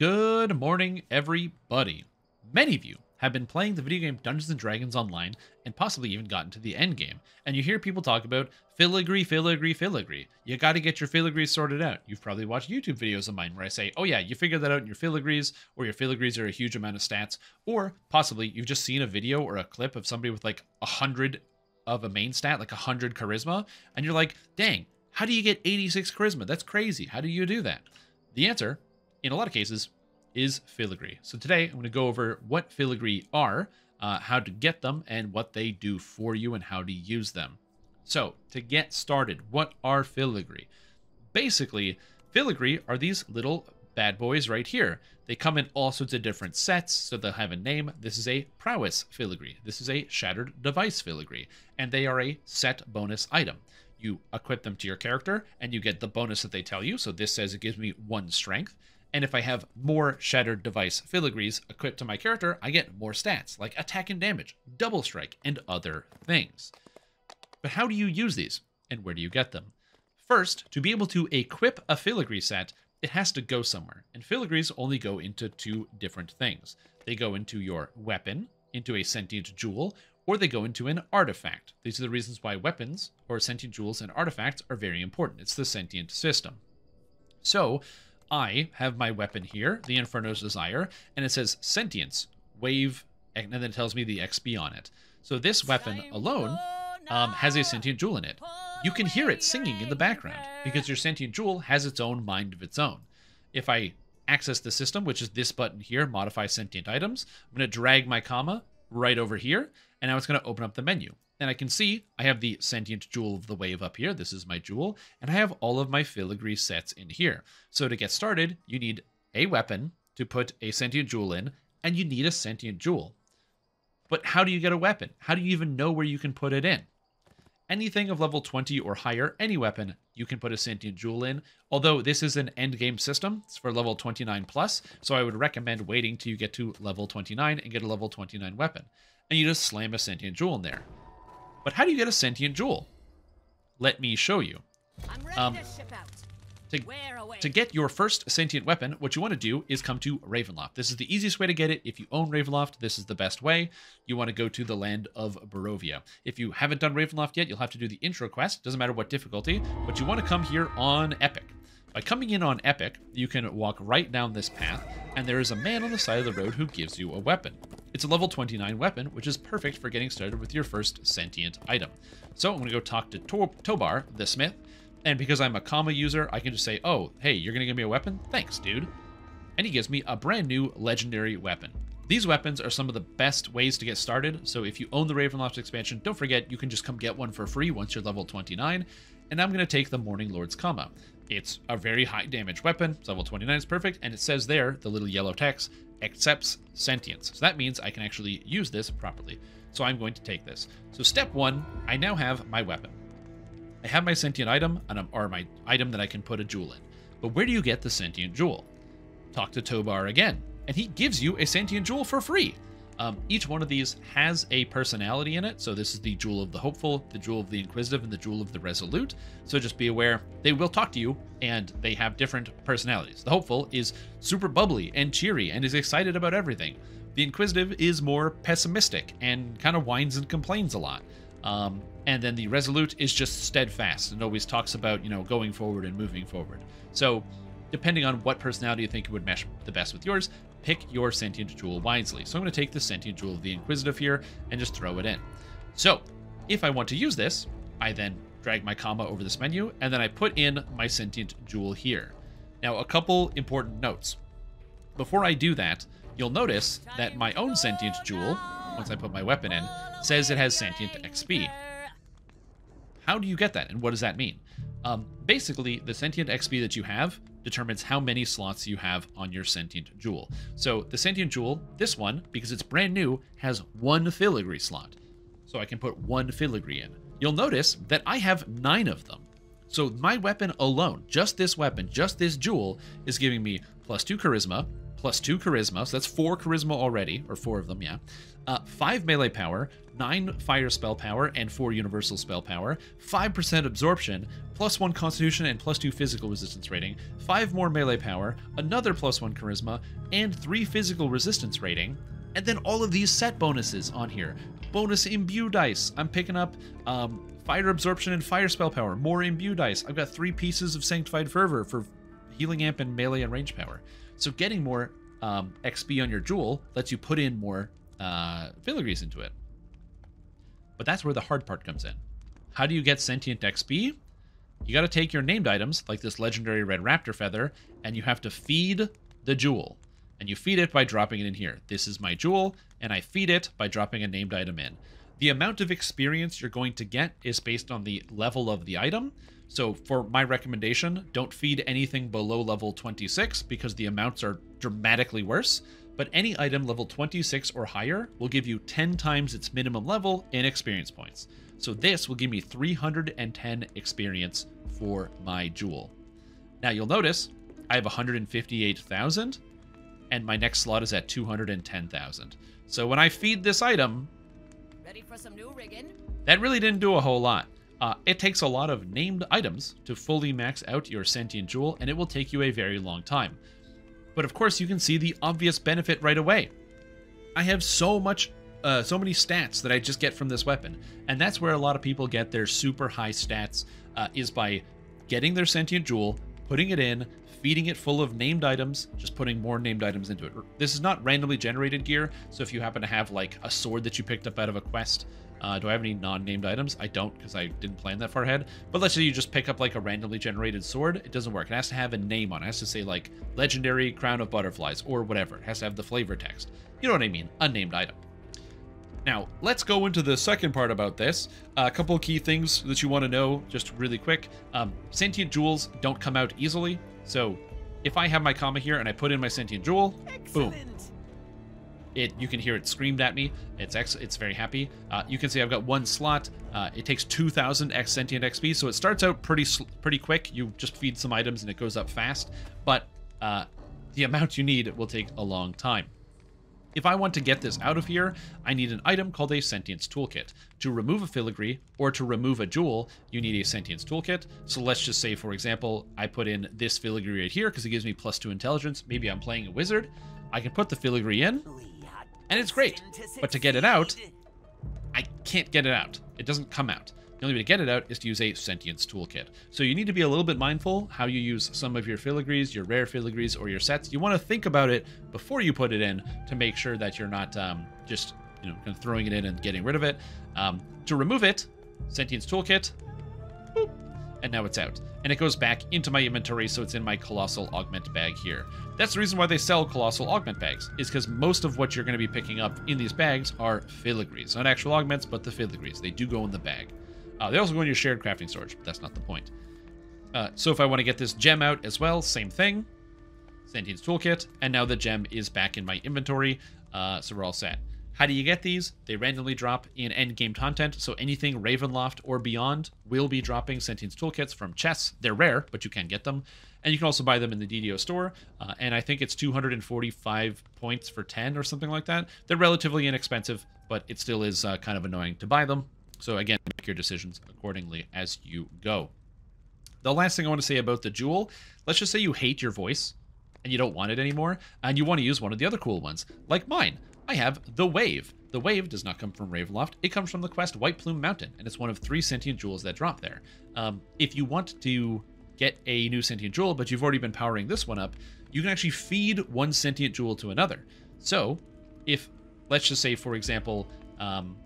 Good morning, everybody. Many of you have been playing the video game Dungeons and Dragons online and possibly even gotten to the end game. And you hear people talk about filigree, filigree, filigree. You got to get your filigrees sorted out. You've probably watched YouTube videos of mine where I say, oh yeah, you figure that out in your filigrees, or your filigrees are a huge amount of stats, or possibly you've just seen a video or a clip of somebody with like a hundred of a main stat, like a hundred charisma, and you're like, dang, how do you get 86 charisma? That's crazy. How do you do that? The answer, in a lot of cases, is filigree. So today I'm going to go over what filigree are, uh, how to get them, and what they do for you and how to use them. So to get started, what are filigree? Basically, filigree are these little bad boys right here. They come in all sorts of different sets, so they'll have a name. This is a prowess filigree. This is a shattered device filigree, and they are a set bonus item. You equip them to your character, and you get the bonus that they tell you. So this says it gives me one strength. And if I have more Shattered Device Filigrees equipped to my character, I get more stats, like attack and damage, double strike, and other things. But how do you use these, and where do you get them? First, to be able to equip a filigree set, it has to go somewhere, and filigrees only go into two different things. They go into your weapon, into a sentient jewel, or they go into an artifact. These are the reasons why weapons, or sentient jewels and artifacts, are very important. It's the sentient system. So, I have my weapon here, the Inferno's Desire, and it says Sentience, Wave, and then it tells me the XP on it. So this weapon alone um, has a sentient jewel in it. You can hear it singing in the background because your sentient jewel has its own mind of its own. If I access the system, which is this button here, modify sentient items, I'm going to drag my kama right over here, and now it's going to open up the menu. And I can see I have the Sentient Jewel of the Wave up here. This is my jewel. And I have all of my filigree sets in here. So to get started, you need a weapon to put a Sentient Jewel in, and you need a Sentient Jewel. But how do you get a weapon? How do you even know where you can put it in? Anything of level 20 or higher, any weapon, you can put a Sentient Jewel in. Although this is an end game system, it's for level 29 plus, so I would recommend waiting till you get to level 29 and get a level 29 weapon. And you just slam a Sentient Jewel in there. But how do you get a sentient jewel? Let me show you. Um, to, to, get your first sentient weapon, what you want to do is come to Ravenloft. This is the easiest way to get it. If you own Ravenloft, this is the best way. You want to go to the land of Barovia. If you haven't done Ravenloft yet, you'll have to do the intro quest. Doesn't matter what difficulty, but you want to come here on Epic. By coming in on Epic, you can walk right down this path, and there is a man on the side of the road who gives you a weapon. It's a level 29 weapon, which is perfect for getting started with your first sentient item. So I'm going to go talk to to Tobar, the smith, and because I'm a kama user, I can just say, oh, hey, you're going to give me a weapon? Thanks, dude. And he gives me a brand new legendary weapon. These weapons are some of the best ways to get started, so if you own the Ravenloft expansion, don't forget you can just come get one for free once you're level 29, and I'm going to take the Morning Lord's Kama. It's a very high damage weapon, level 29 is perfect, and it says there, the little yellow text, accepts sentience. So that means I can actually use this properly. So I'm going to take this. So step one, I now have my weapon. I have my sentient item, or my item that I can put a jewel in. But where do you get the sentient jewel? Talk to Tobar again, and he gives you a sentient jewel for free. Um, each one of these has a personality in it. So this is the Jewel of the Hopeful, the Jewel of the Inquisitive, and the Jewel of the Resolute. So just be aware they will talk to you and they have different personalities. The Hopeful is super bubbly and cheery and is excited about everything. The Inquisitive is more pessimistic and kind of whines and complains a lot. Um, and then the Resolute is just steadfast and always talks about, you know, going forward and moving forward. So depending on what personality you think would mesh the best with yours, pick your sentient jewel wisely. So I'm going to take the sentient jewel of the Inquisitive here and just throw it in. So if I want to use this, I then drag my kama over this menu and then I put in my sentient jewel here. Now, a couple important notes. Before I do that, you'll notice that my own sentient jewel, once I put my weapon in, says it has sentient XP. How do you get that and what does that mean? Um, basically, the sentient XP that you have determines how many slots you have on your sentient jewel. So the sentient jewel, this one, because it's brand new, has one filigree slot. So I can put one filigree in. You'll notice that I have nine of them. So my weapon alone, just this weapon, just this jewel, is giving me plus two charisma, plus two charisma, so that's four charisma already, or four of them, yeah. Uh, five melee power, nine fire spell power, and four universal spell power, 5% absorption, plus one constitution and plus two physical resistance rating, five more melee power, another plus one charisma, and three physical resistance rating, and then all of these set bonuses on here. Bonus imbue dice. I'm picking up um, fire absorption and fire spell power, more imbue dice. I've got three pieces of sanctified fervor for healing amp and melee and range power. So getting more um, XP on your jewel lets you put in more uh, filigrees into it. But that's where the hard part comes in. How do you get sentient XP? You got to take your named items, like this legendary red raptor feather, and you have to feed the jewel. And you feed it by dropping it in here. This is my jewel, and I feed it by dropping a named item in. The amount of experience you're going to get is based on the level of the item. So for my recommendation, don't feed anything below level 26 because the amounts are dramatically worse. But any item level 26 or higher will give you 10 times its minimum level in experience points. So this will give me 310 experience for my jewel. Now you'll notice I have 158,000 and my next slot is at 210,000. So when I feed this item, Ready for some new that really didn't do a whole lot. Uh, it takes a lot of named items to fully max out your sentient jewel, and it will take you a very long time. But of course, you can see the obvious benefit right away. I have so much, uh, so many stats that I just get from this weapon, and that's where a lot of people get their super high stats, uh, is by getting their sentient jewel, putting it in, feeding it full of named items, just putting more named items into it. This is not randomly generated gear, so if you happen to have like a sword that you picked up out of a quest, uh, do I have any non-named items? I don't because I didn't plan that far ahead. But let's say you just pick up like a randomly generated sword. It doesn't work. It has to have a name on it. It has to say like Legendary Crown of Butterflies or whatever. It has to have the flavor text. You know what I mean? Unnamed item. Now, let's go into the second part about this. a couple key things that you want to know just really quick. Um, sentient jewels don't come out easily. So if I have my kama here and I put in my sentient jewel, boom, Excellent. It you can hear it screamed at me. It's ex, it's very happy. Uh, you can see I've got one slot. Uh, it takes 2,000 X sentient XP, so it starts out pretty pretty quick. You just feed some items and it goes up fast. But uh, the amount you need will take a long time. If I want to get this out of here, I need an item called a Sentience Toolkit. To remove a filigree or to remove a jewel, you need a Sentience Toolkit. So let's just say, for example, I put in this filigree right here because it gives me plus two intelligence. Maybe I'm playing a wizard. I can put the filigree in, and it's great. But to get it out. I can't get it out. It doesn't come out. The only way to get it out is to use a sentience toolkit. So you need to be a little bit mindful how you use some of your filigrees, your rare filigrees, or your sets. You want to think about it before you put it in to make sure that you're not um, just you know kind of throwing it in and getting rid of it. Um, to remove it, sentience toolkit, and now it's out. And it goes back into my inventory, so it's in my colossal augment bag here. That's the reason why they sell colossal augment bags, is because most of what you're going to be picking up in these bags are filigrees. Not actual augments, but the filigrees. They do go in the bag. Uh, they also go in your shared crafting storage, but that's not the point. Uh, so if I want to get this gem out as well, same thing. Sentience Toolkit, and now the gem is back in my inventory, uh, so we're all set. How do you get these? They randomly drop in endgame content, so anything Ravenloft or beyond will be dropping Sentience Toolkits from chests. They're rare, but you can get them. And you can also buy them in the DDO store, uh, and I think it's 245 points for 10 or something like that. They're relatively inexpensive, but it still is uh, kind of annoying to buy them. So again, make your decisions accordingly as you go. The last thing I want to say about the jewel, let's just say you hate your voice and you don't want it anymore, and you want to use one of the other cool ones, like mine. I have the Wave. The Wave does not come from Ravenloft. It comes from the quest White Plume Mountain, and it's one of three sentient jewels that drop there. Um, if you want to get a new sentient jewel, but you've already been powering this one up, you can actually feed one sentient jewel to another. So, if let's just say, for example, um,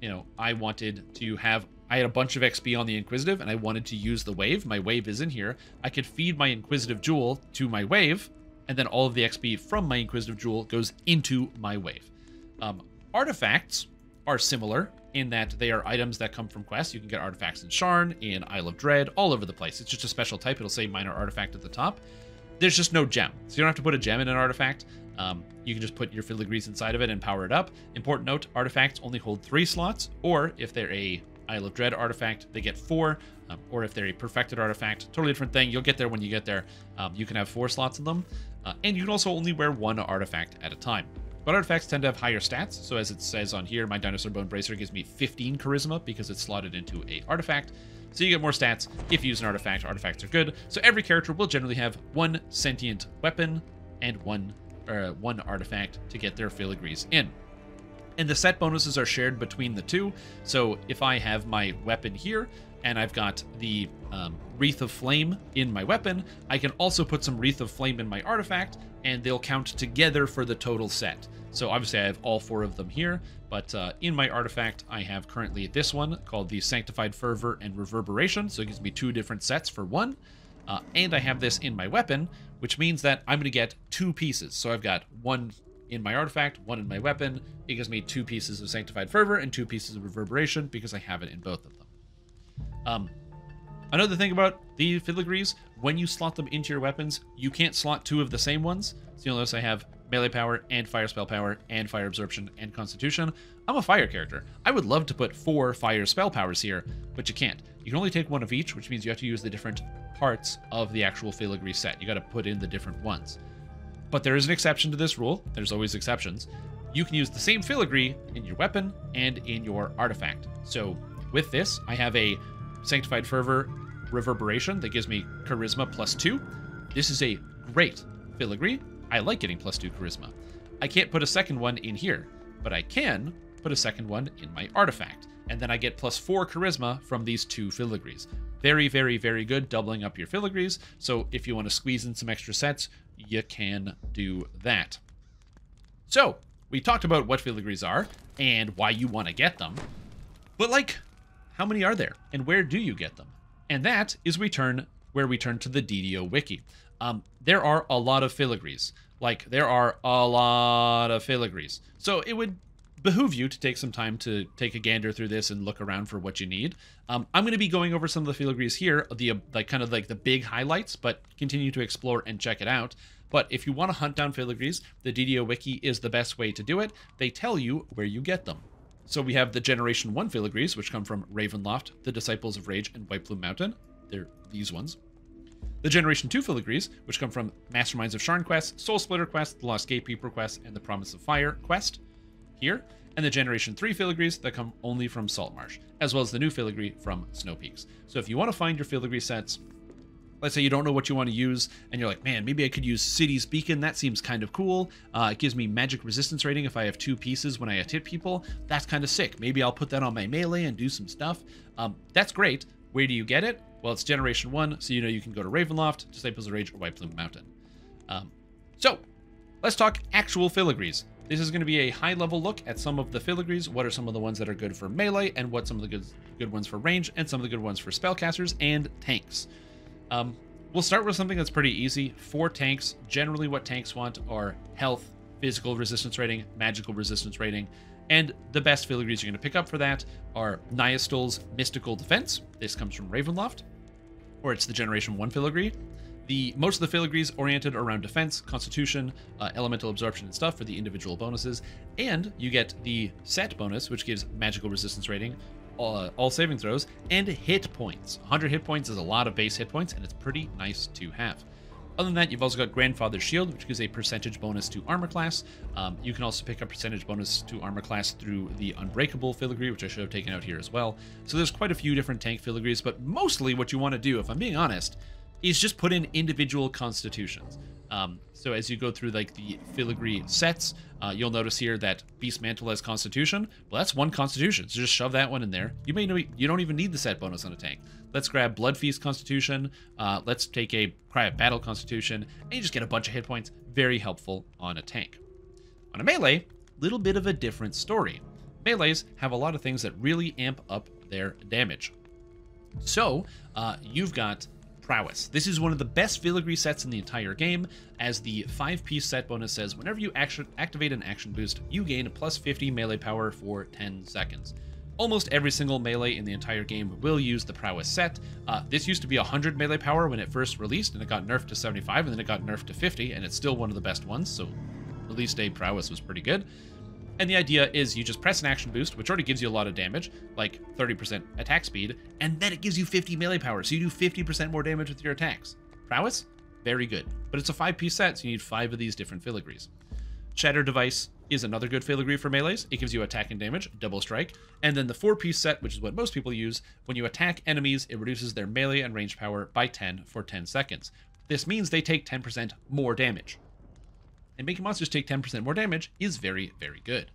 you know, I wanted to have I had a bunch of XP on the Inquisitive and I wanted to use the wave. My wave is in here. I could feed my Inquisitive Jewel to my wave, and then all of the XP from my Inquisitive Jewel goes into my wave. Um, artifacts are similar in that they are items that come from quests. You can get artifacts in Sharn, in Isle of Dread, all over the place. It's just a special type. It'll say minor artifact at the top. There's just no gem. So you don't have to put a gem in an artifact. Um, you can just put your filigrees inside of it and power it up. Important note, artifacts only hold three slots, or if they're a Isle of Dread artifact, they get four. Um, or if they're a perfected artifact, totally different thing. You'll get there when you get there. Um, you can have four slots in them, uh, and you can also only wear one artifact at a time. But artifacts tend to have higher stats, so as it says on here, my Dinosaur Bone Bracer gives me 15 Charisma because it's slotted into a artifact. So you get more stats if you use an artifact. Artifacts are good. So every character will generally have one sentient weapon and one uh, one artifact to get their filigrees in. And the set bonuses are shared between the two. So if I have my weapon here and I've got the um, Wreath of Flame in my weapon, I can also put some Wreath of Flame in my artifact and they'll count together for the total set. So obviously I have all four of them here, but uh, in my artifact I have currently this one called the Sanctified Fervor and Reverberation, so it gives me two different sets for one. Uh, and I have this in my weapon, which means that I'm going to get two pieces. So I've got one in my artifact, one in my weapon. It gives me two pieces of Sanctified Fervor and two pieces of Reverberation because I have it in both of them. Um, Another thing about the filigrees, when you slot them into your weapons, you can't slot two of the same ones. So you'll notice I have melee power and fire spell power and fire absorption and constitution. I'm a fire character. I would love to put four fire spell powers here, but you can't. You can only take one of each, which means you have to use the different parts of the actual filigree set. You got to put in the different ones. But there is an exception to this rule. There's always exceptions. You can use the same filigree in your weapon and in your artifact. So with this, I have a Sanctified Fervor Reverberation that gives me Charisma plus two. This is a great filigree I like getting plus two charisma. I can't put a second one in here, but I can put a second one in my artifact. And then I get plus four charisma from these two filigrees. Very, very, very good, doubling up your filigrees. So if you want to squeeze in some extra sets, you can do that. So, we talked about what filigrees are and why you want to get them. But like, how many are there and where do you get them? And that is we turn where we turn to the DDO wiki. Um, there are a lot of filigrees. Like, there are a lot of filigrees. So it would behoove you to take some time to take a gander through this and look around for what you need. Um, I'm going to be going over some of the filigrees here, the like kind of like the big highlights, but continue to explore and check it out. But if you want to hunt down filigrees, the DDO wiki is the best way to do it. They tell you where you get them. So we have the Generation 1 filigrees, which come from Ravenloft, the Disciples of Rage, and White Plume Mountain. They're these ones. The Generation 2 filigrees, which come from Masterminds of Sharn quest, Soul Splitter quest, the Lost Gatekeeper quest, and the Promise of Fire quest here, and the Generation 3 filigrees that come only from Saltmarsh, as well as the new filigree from Snow Peaks. So if you want to find your filigree sets, let's say you don't know what you want to use and you're like man maybe i could use city's beacon. That seems kind of cool. Uh, it gives me magic resistance rating if i have two pieces when i hit people. That's kind of sick. Maybe i'll put that on my melee and do some stuff. Um, that's great. Where do you get it? Well, it's Generation 1, so you know you can go to Ravenloft, Disciples of Rage, or White Plume Mountain. Um, so, let's talk actual filigrees. This is going to be a high-level look at some of the filigrees, what are some of the ones that are good for melee, and what some of the good, good ones for range, and some of the good ones for spellcasters and tanks. Um, we'll start with something that's pretty easy. For tanks, generally what tanks want are health, physical resistance rating, magical resistance rating, and the best filigrees you're going to pick up for that are Nystul's Mystical Defense. This comes from Ravenloft, or it's the Generation 1 filigree. The most of the filigrees oriented around defense, constitution, uh, elemental absorption, and stuff for the individual bonuses. And you get the set bonus, which gives magical resistance rating, uh, all saving throws, and hit points. 100 hit points is a lot of base hit points, and it's pretty nice to have. Other than that, you've also got Grandfather's Shield, which gives a percentage bonus to armor class. Um, you can also pick up percentage bonus to armor class through the Unbreakable filigree, which I should have taken out here as well. So there's quite a few different tank filigrees, but mostly what you want to do, if I'm being honest, is just put in individual constitutions. Um, so as you go through like the filigree sets, uh, you'll notice here that Beast Mantle has Constitution. Well, that's one Constitution, so just shove that one in there. You may know you don't even need the set bonus on a tank. Let's grab Blood Feast Constitution. Uh, let's take a Cry of Battle Constitution, and you just get a bunch of hit points. Very helpful on a tank. On a melee, little bit of a different story. Melees have a lot of things that really amp up their damage. So, uh, you've got prowess. This is one of the best filigree sets in the entire game, as the 5-piece set bonus says whenever you action activate an action boost, you gain plus 50 melee power for 10 seconds. Almost every single melee in the entire game will use the prowess set. Uh, this used to be 100 melee power when it first released, and it got nerfed to 75, and then it got nerfed to 50, and it's still one of the best ones, so release day prowess was pretty good. And the idea is you just press an action boost, which already gives you a lot of damage, like 30% attack speed, and then it gives you 50 melee power, so you do 50% more damage with your attacks. Prowess? Very good. But it's a five piece set, so you need five of these different filigrees. Shatter Device is another good filigree for melees. It gives you attack and damage, double strike. And then the four piece set, which is what most people use, when you attack enemies, it reduces their melee and range power by 10 for 10 seconds. This means they take 10% more damage and making monsters take 10% more damage is very, very good.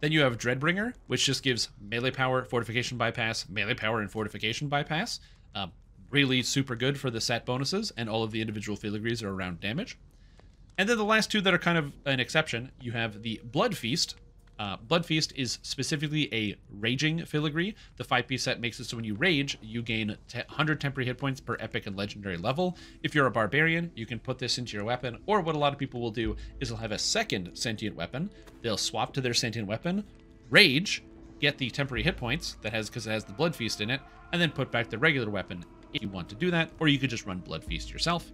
Then you have Dreadbringer, which just gives melee power, fortification bypass, melee power, and fortification bypass. Uh, really super good for the set bonuses, and all of the individual filigrees are around damage. And then the last two that are kind of an exception, you have the Blood Feast, uh, Blood Feast is specifically a raging filigree. The 5 piece set makes it so when you rage, you gain 100 temporary hit points per epic and legendary level. If you're a barbarian, you can put this into your weapon, or what a lot of people will do is they'll have a second sentient weapon. They'll swap to their sentient weapon, rage, get the temporary hit points that has because it has the Blood Feast in it, and then put back the regular weapon if you want to do that, or you could just run Blood Feast yourself.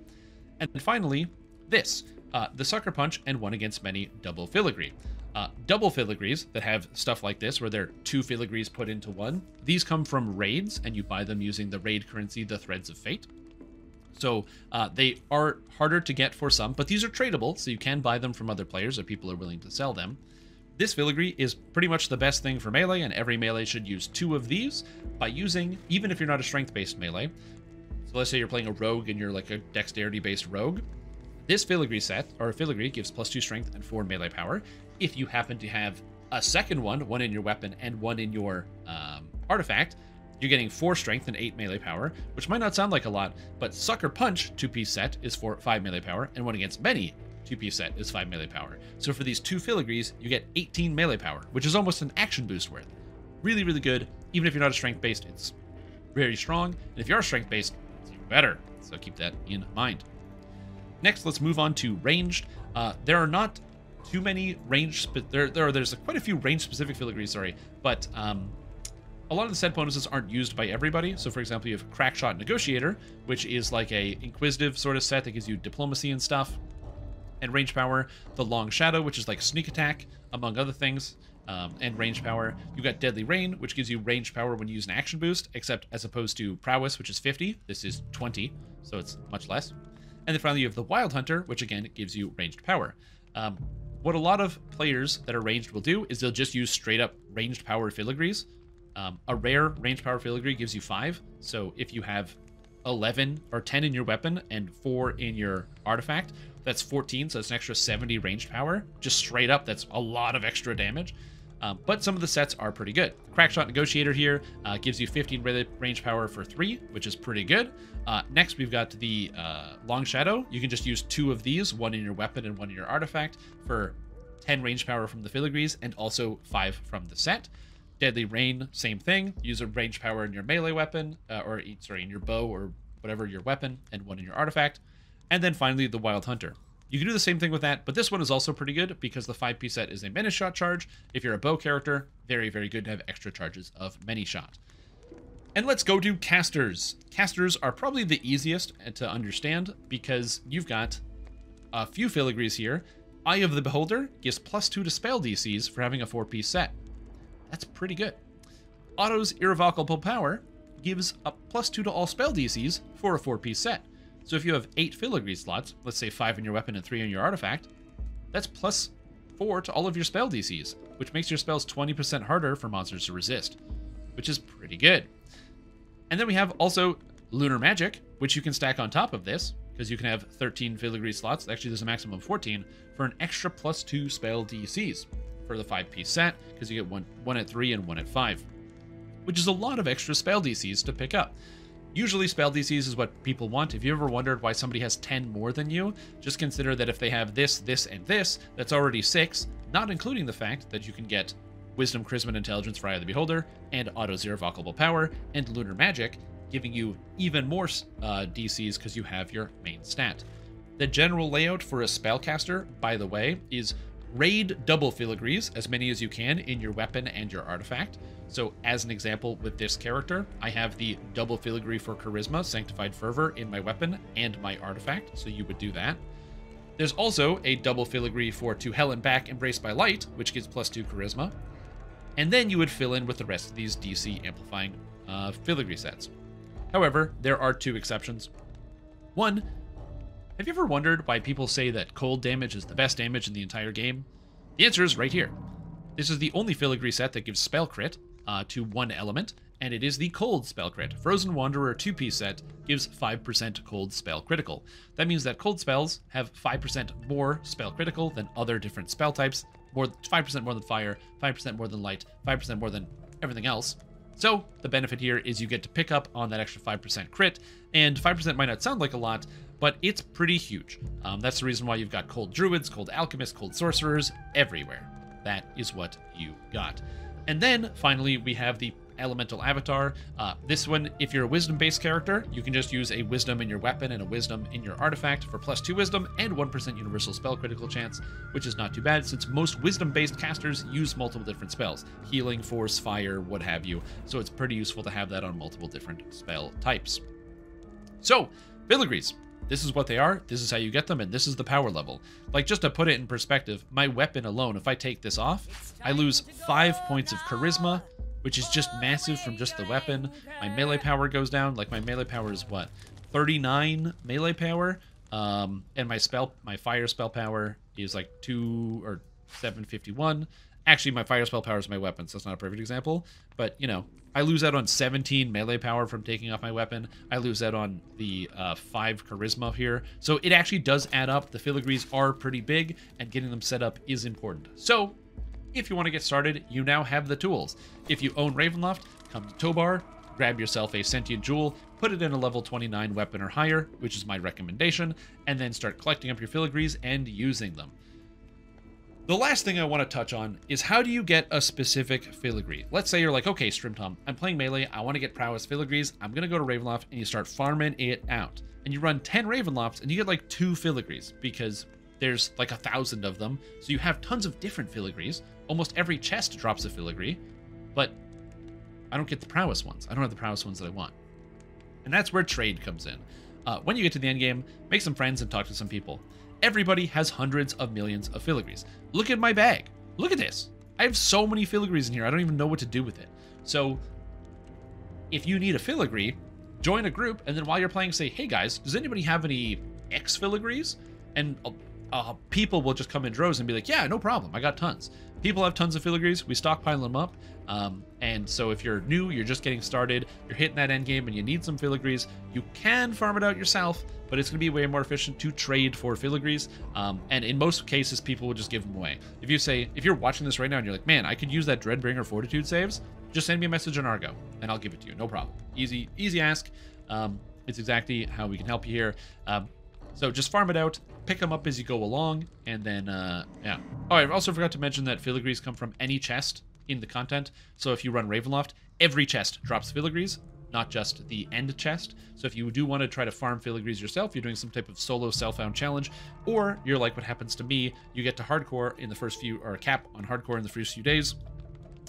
And then finally, this uh, the Sucker Punch and One Against Many double filigree. Uh, double filigrees that have stuff like this, where they're two filigrees put into one. These come from raids, and you buy them using the raid currency, the Threads of Fate. So uh, they are harder to get for some, but these are tradable, so you can buy them from other players if people are willing to sell them. This filigree is pretty much the best thing for melee, and every melee should use two of these by using, even if you're not a strength-based melee. So let's say you're playing a rogue and you're like a dexterity-based rogue. This filigree set, or filigree, gives plus 2 strength and 4 melee power if you happen to have a second one, one in your weapon and one in your um, artifact, you're getting 4 strength and 8 melee power, which might not sound like a lot, but Sucker Punch 2 piece set is for 5 melee power, and one against many 2 piece set is 5 melee power. So for these two filigrees, you get 18 melee power, which is almost an action boost worth. Really, really good. Even if you're not a strength based, it's very strong. And if you are strength based, it's even better. So keep that in mind. Next, let's move on to ranged. Uh, there are not too many range. but there, there are, there's quite a few range specific filigrees, sorry, but um, a lot of the set bonuses aren't used by everybody. So, for example, you have Crackshot Negotiator, which is like a inquisitive sort of set that gives you diplomacy and stuff, and range power. The Long Shadow, which is like sneak attack, among other things. Um, and range power. You've got Deadly Rain, which gives you range power when you use an action boost, except as opposed to Prowess, which is 50, this is 20, so it's much less. And then finally, you have the Wild Hunter, which again gives you ranged power. Um, what a lot of players that are ranged will do is they'll just use straight up ranged power filigrees. Um, a rare ranged power filigree gives you five. So if you have 11 or 10 in your weapon and four in your artifact, that's 14. So it's an extra 70 ranged power. Just straight up, that's a lot of extra damage. Um, but some of the sets are pretty good. Crackshot Negotiator here uh, gives you 15 range power for three, which is pretty good. Uh, next, we've got the uh, Long Shadow. You can just use two of these, one in your weapon and one in your artifact, for 10 range power from the filigrees and also 5 from the set. Deadly Rain, same thing. Use a range power in your melee weapon, uh, or sorry, in your bow or whatever your weapon, and one in your artifact. And then finally, the Wild Hunter. You can do the same thing with that, but this one is also pretty good because the 5 piece set is a Manyshot charge. If you're a bow character, very, very good to have extra charges of many shot. And let's go to casters. Casters are probably the easiest to understand because you've got a few filigrees here. Eye of the Beholder gives plus 2 to spell DCs for having a 4-piece set. That's pretty good. Otto's Irrevocable Power gives a plus 2 to all spell DCs for a 4-piece set. So if you have 8 filigree slots, let's say 5 in your weapon and 3 in your artifact, that's plus 4 to all of your spell DCs, which makes your spells 20% harder for monsters to resist, which is pretty good. And then we have also Lunar Magic, which you can stack on top of this, because you can have 13 filigree slots. Actually, there's a maximum of 14 for an extra plus 2 spell DCs for the 5 piece set, because you get one, one at 3 and one at 5, which is a lot of extra spell DCs to pick up. Usually, spell DCs is what people want. If you ever wondered why somebody has 10 more than you, just consider that if they have this, this, and this, that's already 6, not including the fact that you can get Wisdom, Charisma, and Intelligence for Eye of the Beholder, and Otto's Irrevocable Power, and Lunar Magic, giving you even more uh, DCs because you have your main stat. The general layout for a spellcaster, by the way, is raid double filigrees, as many as you can, in your weapon and your artifact. So, as an example, with this character, I have the double filigree for Charisma, Sanctified Fervor, in my weapon and my artifact, so you would do that. There's also a double filigree for To Hell and Back Embraced by Light, which gives plus 2 charisma. And then you would fill in with the rest of these DC amplifying uh, filigree sets. However, there are two exceptions. One, have you ever wondered why people say that cold damage is the best damage in the entire game? The answer is right here. This is the only filigree set that gives spell crit uh, to one element, and it is the cold spell crit. Frozen Wanderer 2 piece set gives 5% cold spell critical. That means that cold spells have 5% more spell critical than other different spell types, more 5% more than fire, 5% more than light, 5% more than everything else. So the benefit here is you get to pick up on that extra 5% crit, and 5% might not sound like a lot, but it's pretty huge. Um, that's the reason why you've got cold druids, cold alchemists, cold sorcerers everywhere. That is what you got. And then finally, we have the elemental avatar. Uh, this one, if you're a wisdom based character, you can just use a wisdom in your weapon and a wisdom in your artifact for plus two wisdom and 1% universal spell critical chance, which is not too bad since most wisdom based casters use multiple different spells healing, force, fire, what have you. So it's pretty useful to have that on multiple different spell types. So, filigrees. This is what they are, this is how you get them, and this is the power level. Like, just to put it in perspective, my weapon alone, if I take this off, I lose 5 points of charisma, which is just massive from just the weapon. My melee power goes down. Like my melee power is what, 39 melee power, um, and my spell, my fire spell power is like two or 751. Actually, my fire spell power is my weapon, so that's not a perfect example. But you know, I lose out on 17 melee power from taking off my weapon. I lose out on the uh, 5 charisma here. So it actually does add up. The filigrees are pretty big, and getting them set up is important. So if you want to get started, you now have the tools. If you own Ravenloft, come to Tobar, grab yourself a sentient jewel, put it in a level 29 weapon or higher, which is my recommendation, and then start collecting up your filigrees and using them. The last thing I want to touch on is how do you get a specific filigree? Let's say you're like, okay, Strimtom, I'm playing melee, I want to get prowess filigrees, I'm going to go to Ravenloft, and you start farming it out. And you run 10 Ravenlofts, and you get like two filigrees, because there's like a thousand of them, so you have tons of different filigrees. Almost every chest drops a filigree, but I don't get the prowess ones. I don't have the prowess ones that I want. And that's where trade comes in. Uh, when you get to the end game, make some friends and talk to some people. Everybody has hundreds of millions of filigrees. Look at my bag. Look at this. I have so many filigrees in here, I don't even know what to do with it. So, if you need a filigree, join a group, and then while you're playing, say, hey guys, does anybody have any X filigrees? And uh, uh, people will just come in droves and be like, yeah, no problem, I got tons people have tons of filigrees. We stockpile them up. Um, and so if you're new, you're just getting started, you're hitting that end game and you need some filigrees, you can farm it out yourself, but it's going to be way more efficient to trade for filigrees. Um, and in most cases, people will just give them away. If you say, if you're watching this right now and you're like, man, I could use that Dreadbringer Fortitude saves, just send me a message on Argo and I'll give it to you. No problem. Easy, easy ask. Um, it's exactly how we can help you here. Um, so just farm it out, pick them up as you go along, and then, uh, yeah. Oh, I also forgot to mention that filigrees come from any chest in the content. So if you run Ravenloft, every chest drops filigrees, not just the end chest. So if you do want to try to farm filigrees yourself, you're doing some type of solo self-found challenge, or you're like what happens to me, you get to hardcore in the first few, or a cap on hardcore in the first few days,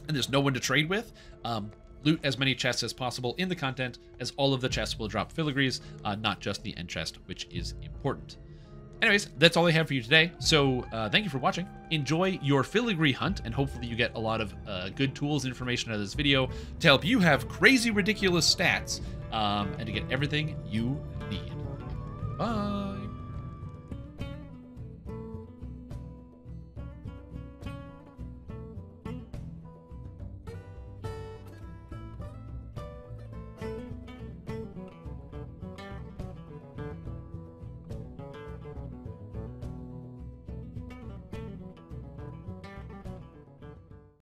and there's no one to trade with, um, loot as many chests as possible in the content, as all of the chests will drop filigrees, uh, not just the end chest, which is important. Anyways, that's all I have for you today. So uh, thank you for watching. Enjoy your filigree hunt, and hopefully you get a lot of uh, good tools and information out of this video to help you have crazy, ridiculous stats um, and to get everything you need. Bye.